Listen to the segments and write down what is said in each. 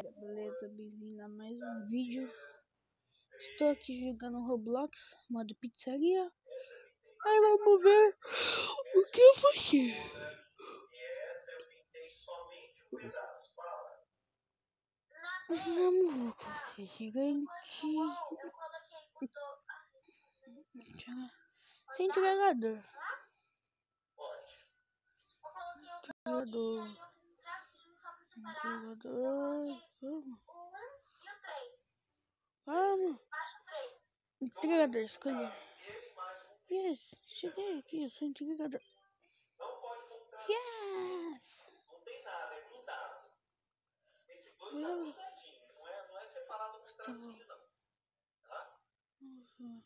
beleza? Bem-vindo a mais um vídeo. Estou aqui jogando Roblox, modo pizzaria. Aí vamos ver o que eu fazer. Vamos ver com você, gigante. Sem entregador. Entregador. Entregador. Vamos. Entregador, escolher. Yes, cheguei aqui, eu sou entregador. Yes! Não. Tá bom. Uhum.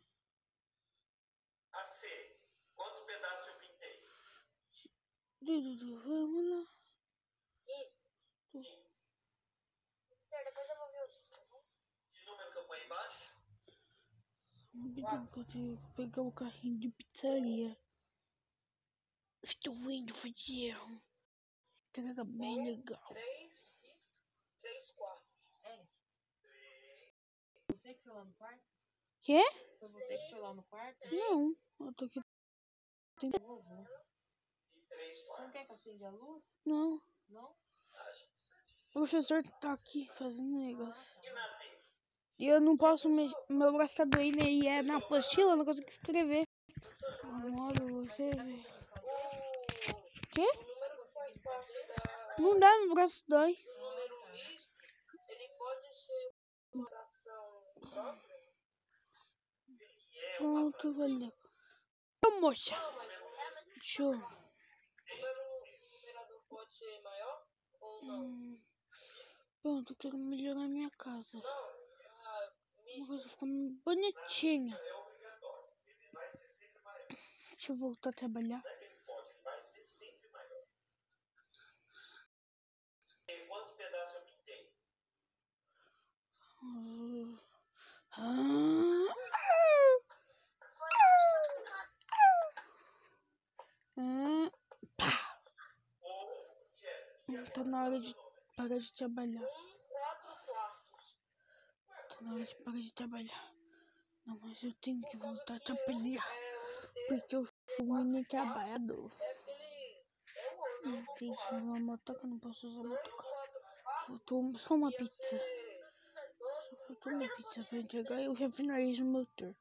A C. Quantos pedaços eu pintei? Dudu, Vamos lá. 15. 15. Senhor, depois eu vou ver o vídeo, tá bom? Que número que eu ponho embaixo? Eu tenho que pegar o carrinho de pizzaria. Estou indo fazer um entrega bem legal. 3 e 3 quartos. É. Você que foi lá no quarto? Quê? Foi você que foi lá no quarto? Não, eu tô aqui. Vovô. E 3 Você não quer que acenda a luz? Não, Não? Acho que isso é difícil. O professor tá aqui fazendo negócio. E? E eu não posso mexer. Meu braço tá doendo e é na apostila, eu não consigo escrever. Modo você. Quê? Não dá, meu braço dói. E é Pronto, valeu. Ô moça, deixa eu. O número pode ser maior ou não? Hum, Pronto, eu quero melhorar minha casa. Uma coisa ficar bonitinha. Deixa eu voltar a trabalhar. Quantos pedaços eu pintei? Ah, ah, pá. Ou, Jéssica, Tá na hora de parar de trabalhar. Tá na hora de parar de trabalhar. Não, mas eu tenho que voltar a trabalhar. Porque eu sou um trabalhador. Não tem que uma motoca, não posso usar motoca. Faltou só uma pizza. Só faltou uma pizza pra entregar e eu já finalizo o meu tour.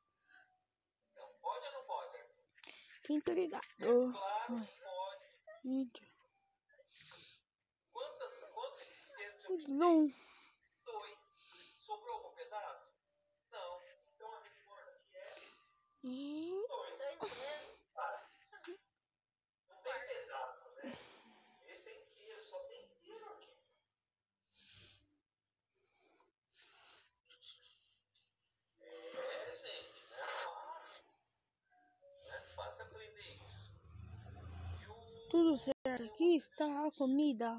não pode ou não pode, Arthur? Entregador. Claro Ai, que pode. gente. Quantas, quantos Não. Dois. Sobrou algum pedaço? Não. Então a resposta aqui é Hum, dois. Para. Não tem pedaço, né? Esse é inteiro, só tem inteiro aqui. É, gente, não é fácil. Não é fácil aprender isso. O... Tudo certo. Aqui está a comida.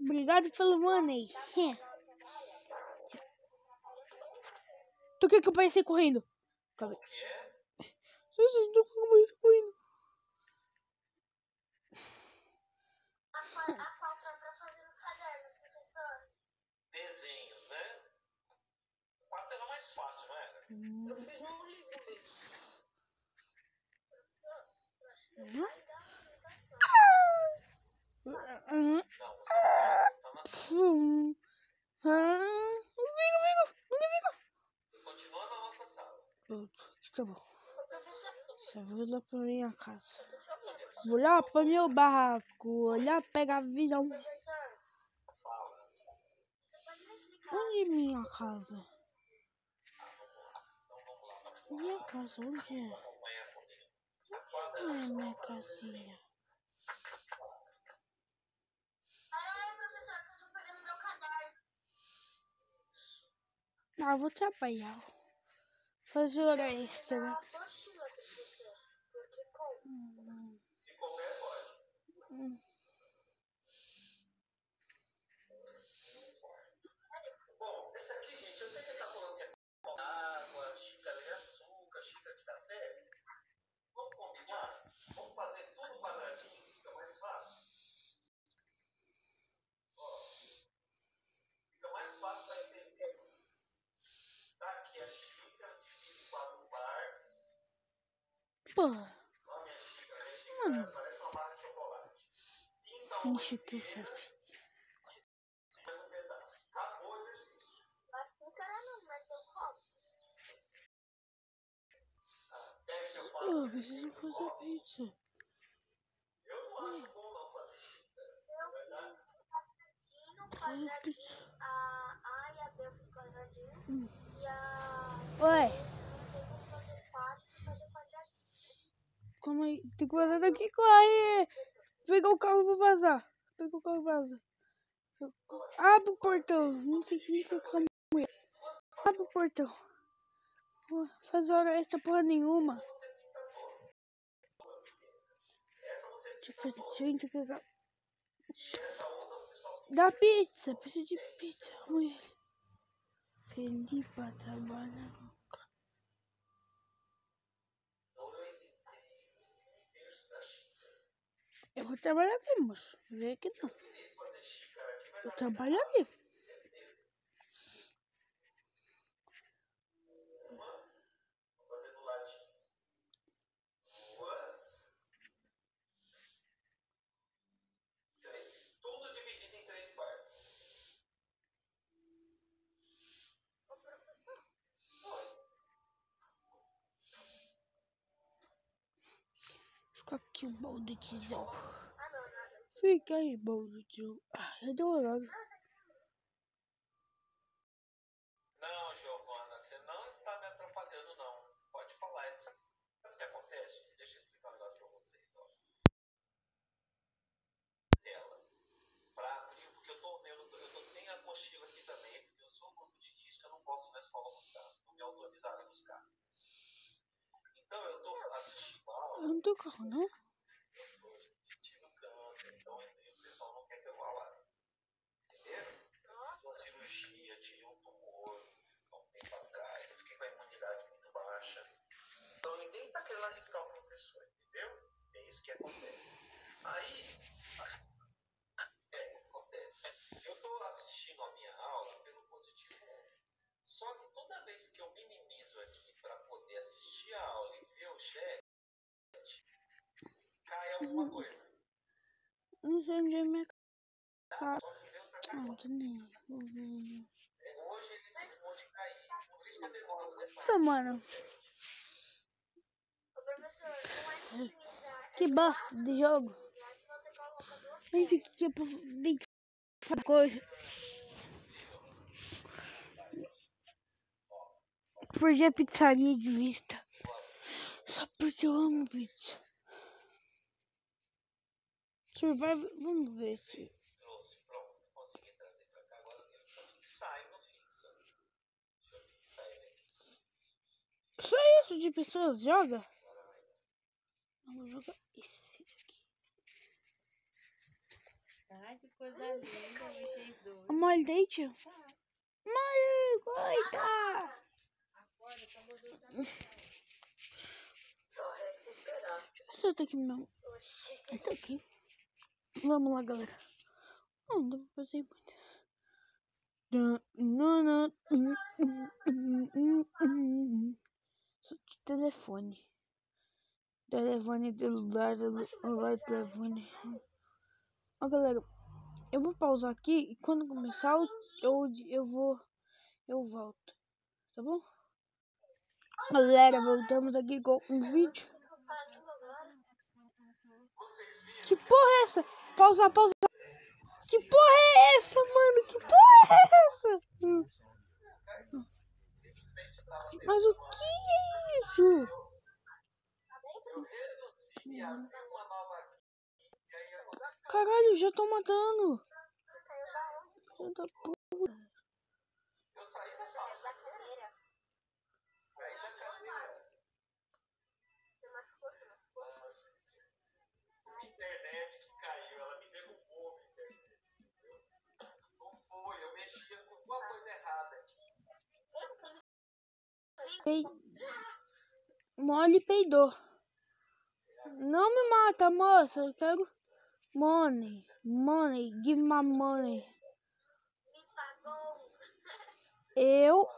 Obrigado pelo money. Tu quer que eu apareci correndo? Calma O que é? aí. Vocês não apareci correndo. A quatro é pra fazer no caderno, professor. Desenhos, né? O quarto era mais fácil, não era? Eu fiz no livro mesmo. Hum, Não, você está na sala. Hum, vigo. Vigo, vigo. Você continua na nossa sala. Pronto, tá bom. Só vou lá pra minha casa. Vou lá pro meu barraco. Olhar, pegar a visão. você? Onde é minha casa? Minha casa, onde é? Onde é minha casinha? Pera aí, professor, que eu tô pegando meu caderno. Ah, vou trabalhar. Fazer hora extra. Uma apostila, professor. Porque como? Hum, Se couber, pode. hum. Bom, esse aqui, gente, eu sei que ele tá falando que é copo água, xícara de açúcar, xícara de café. Vamos combinar? Vamos fazer tudo quadradinho, fica mais fácil. Ó. porra. Ó, minha xícara, minha xícara Mano. parece uma barra de chocolate. Pinta um Enche aqui o chefe. mais um pedaço. Acabou o exercício. Mas não quero não, mas eu eu Eu preciso fazer pizza. Eu não acho bom não fazer xícara. Na verdade, Quadradinho, quadradinho. pizza. A A e a B eu fiz quadradinho. E a Ué, tem que fazer quatro e fazer quadradinho. Calma aí. Tem que fazer daqui, corre. Pega o carro e vou vazar. Pega o carro e vaza. Abre o portão. Não o que que é mulher. Abre o portão. Faz hora extra porra nenhuma. Eu entregar. Da pizza. Preciso de pizza. Mulher. Felipe trabalha. Trabalhar aqui, moço. Vem aqui não. Eu trabalho aqui. aqui o balde de tijolo. Fica aí, balde de tijolo. Ah, é adorado. Não, Giovana, você não está me atrapalhando, não. Pode falar. É- Sabe o que acontece? Deixa eu explicar um negócio pra vocês, ó. Ela. Pra abrir, porque eu tô, eu, tô- eu tô sem a mochila aqui também, porque eu sou um grupo de risco, eu não posso ir na escola buscar. Não me autorizaram a buscar. Então eu tô assistindo a aula. Eu não tenho carro, não? Eu sou, tive um câncer, então eu- o pessoal não quer que eu vá lá. Entenderam? Eu fiz uma cirurgia, tirei um tumor há um tempo atrás, eu fiquei com a imunidade muito baixa. Então tá o professor, entendeu? É isso que acontece. Aí, é, acontece. Eu tô assistindo a minha aula pelo positivo 1. Só que toda vez que eu minimizo aqui para poder assistir a aula e ver o chat, cai alguma coisa. Eu não sei onde é minha o meu tá Ah, não tô nem. Vou ver. É, Hoje ele cismou de cair. Por isso que eu demoro Ah, mano. Ô, professor, não é minimizar. Que bosta de jogo. Nem que pra nem fazer coisa. Perdi a pizzaria de vista. Só porque eu amo pizza. Survive, vamos ver se. só. Só isso de pessoas joga? Vamos jogar esse aqui. Ai, que coisa linda, vocês dois. Amor, deite. Mãe, coita! Acorda, acabou de Só é se esperar. Deixa eu aqui mesmo. Tô aqui. Vamos lá, galera. Não, dá pra fazer muitas. Só de telefone. Telefone, celular, celular, telefone. Ó, galera, eu vou pausar aqui e quando começar eu, eu, eu vou. Eu volto. Tá bom? Galera, voltamos aqui com um vídeo. Que porra é essa? Pausa, pausa. Que porra é essa, mano? Que porra é essa? Mas o que é isso? Eu reduzi e abri uma nova aqui. E aí aconteceu. Caralho, já tô matando. Filho da puta. Eu saí da sala. Internet que caiu, ela me derrubou a internet. Não foi, eu mexia com alguma coisa errada. Pei... Mole peidou. Não me mata, moça. Eu quero money. Money. Give my money. Me pagou. Eu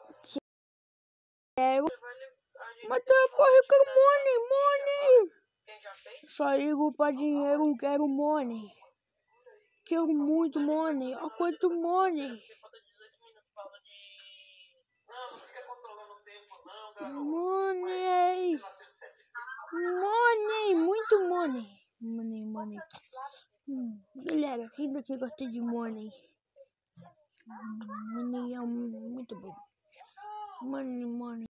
quero A gente Matheus, corre, quero money, money. Só ligo pra dinheiro, quero money. Quero muito money. Olha quanto money. Porque falta 18 minutos pra aula de. Não, não fica controlando o tempo, não, garoto. Money. 1970. Money, muito money. Money, money. Hum, galera, quem daqui gosta de money? Money é muito bom. Money, money.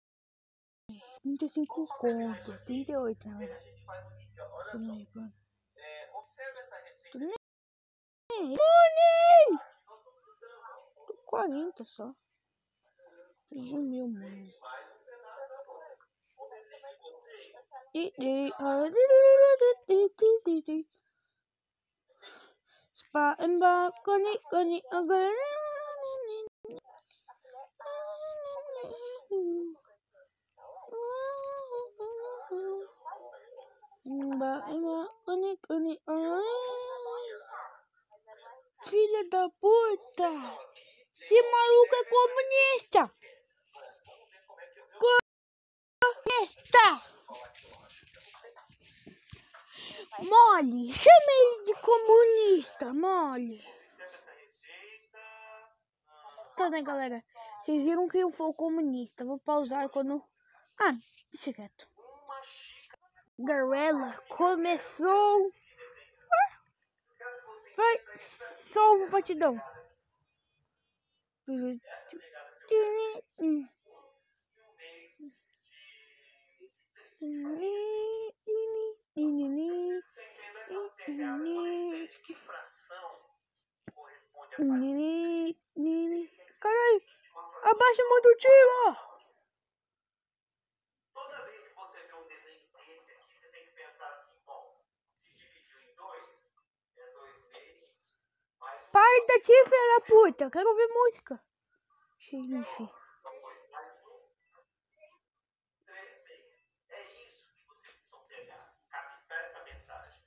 35 conto, 38 na verdade. Money, money. É, observa essa receita. Money! Tô 40 só. Perdi mil, mano. Mais um pedaço da bola. O desenho de vocês. Di- di- ah, di- di- di- di- di- di. Spa and ba, goni, goni, ah, goni. Ba, ba, goni, goni, ah. Filha da puta! Esse maluco é comunista! Comunista! Mole! Chama ele de comunista, mole! Tá, né, galera? Vocês viram que eu for comunista. Vou pausar quando. Ah, deixa quieto. Garela começou. Vai, salva o batidão. essa de essa pegada. Quando entende que fração corresponde a parte Caralho, de abaixa a mão do tiro! Toda vez que você vê um desenho desse aqui, você tem que pensar assim, bom, se dividiu em dois, é dois meios, mais um Pai da tia, filha da puta. Quero ouvir música. Xerife. depois mais um, três meios. É isso que vocês precisam pegar, captar essa mensagem.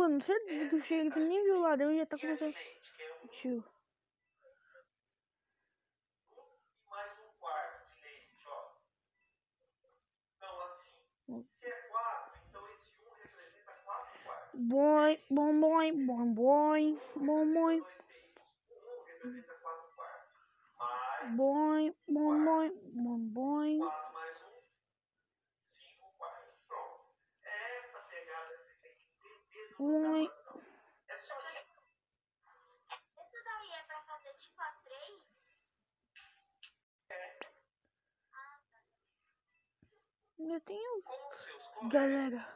Mano, certeza que o xerife nem viu o ladrão e já tá é começando. é um Tio. e mais um quarto de leite, ó. Então, assim, se é quatro, então esse um representa quatro quartos. Boy, bom, boy, bom, boy, bom. Um representa quatro quartos. Mais boy, bom, boy, bom, boy. 4 mais 1, 5 quartos. Pronto. É essa pegada que vocês têm que entender do Ui. programação. É só isso. Isso daí é pra fazer tipo a 3? Eu tenho. Com os seus colegas, Galera,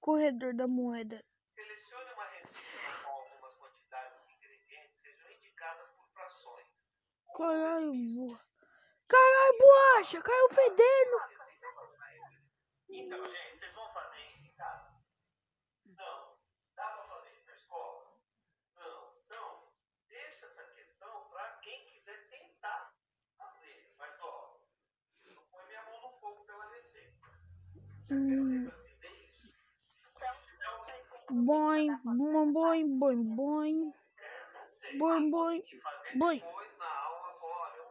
corredor da moeda. selecione uma receita qual algumas quantidades de ingredientes sejam indicadas por frações. Caralho, boa. Caralho, boacha, caiu fedendo. Então, gente, vocês vão fazer isso em casa? Não. Dá para fazer isso na escola? Não. Então, deixa essa questão para quem quiser tentar fazer. Mas, ó, não põe minha mão no fogo pela receita. Já quero Hum. lembrar de dizer isso. Se tiver alguém Boy, bom, boy, boy, boy. Sei, Bom, aí bom, conseguir fazer bom. depois na aula, fala, olha, eu vi,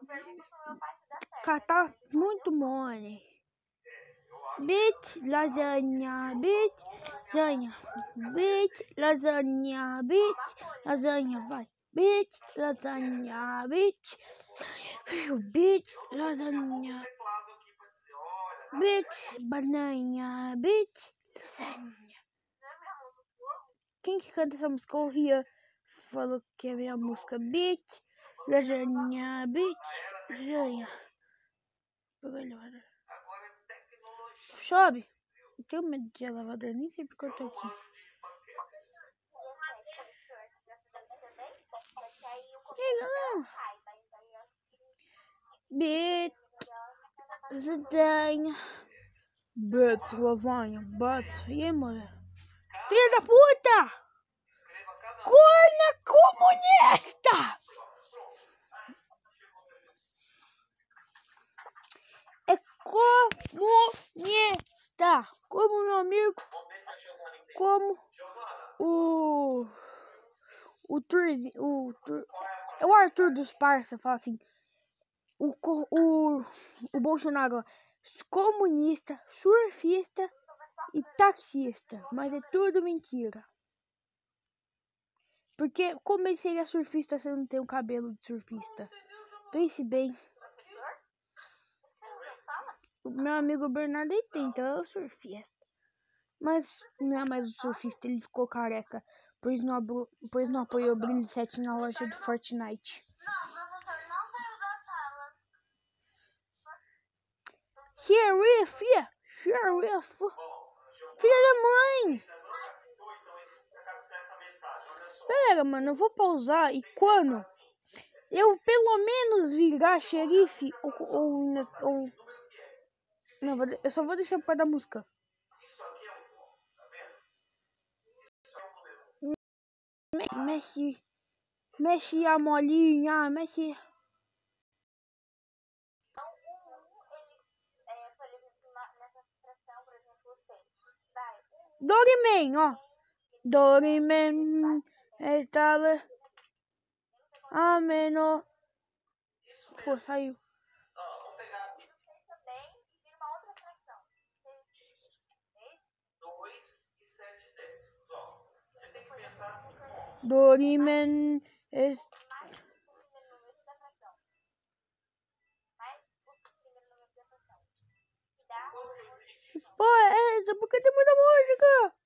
Pergunta pro meu pai se dá certo. Catar muito money. eu acho Bit, lasanha, bit, lasanha. Bit, lasanha, bit, lasanha, vai. Bit, lasanha, bit. Bit, lasanha. para dizer, olha, tá Bit, banana, bit, lasanha. Quem que canta essa música? O Ria falou que é a minha música. Bit, lasanha, bit, lasanha. Melhor. agora é tecnologia. Chove. Eu tenho medo de lavador, nem sei porque eu tô aqui. não manjo de paquetes. Porque aí o Que não. cai, mas aí eu Bit, lasanha. Bit, lasanha, bit. E aí, mulher? Filha da puta! Corna comunista! É comunista! Como meu amigo, como o. O Turzi. O, a é o Arthur dos Parça, fala assim. O, o, o Bolsonaro, comunista, surfista e taxista. Mas é tudo mentira. Porque como ele seria surfista se não tem um cabelo de surfista? Pense bem. O meu amigo Bernardo ele tem, então é o surfista. Mas não é mais o surfista, ele ficou careca. Pois não, pois não apoiou o Brilho 7 na loja do Fortnite. Não, professor, não saiu da sala. Xerife! Xerife! Filha da mãe! Pera, mano, eu vou pausar e quando eu pelo menos virar xerife ou, ou, ou não, eu só vou deixar causa da música. Mexe, mexe a molinha, mexe. Doriman, ó. Doriman estava a menor. Pô, saiu. Ó, vamos pegar 6 também e vira uma outra fração. 6, 2 e 7 décimos. Ó, você tem que pensar assim. Doriman es- mais o primeiro número da fração. Mais o primeiro número da fração. Que dá Quando eu entendi isso, Pô, é essa? Por que tem muita música?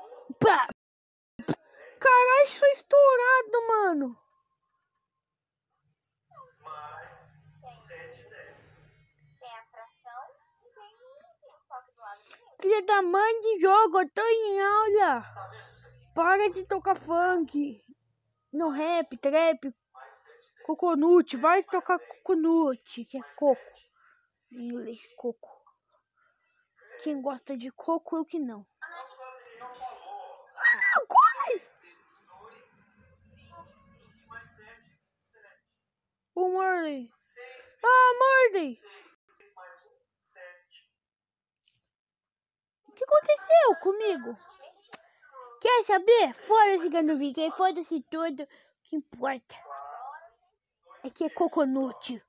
outro. Pá. Caralho, sou estourado, mano. Mais 7 décimos. tem a fração tem númerozinho só que do lado do meio. Filha da mãe de jogo, eu tô em aula. Isso? Para de tocar funk. No rap, trap, Mais 7 décimos. Coconut. Vai tocar coconut, que é coco. Em inglês, coco. Quem gosta de coco, eu que não. Ah, qual? 10 vezes 2, 20. 20 mais 7, 7. O. 6 Ah, Morley. 6. 6 mais 1, 7. O que aconteceu comigo? Quer saber? Foda-se que eu não fiquei, foda-se tudo. O que importa é que é coconut.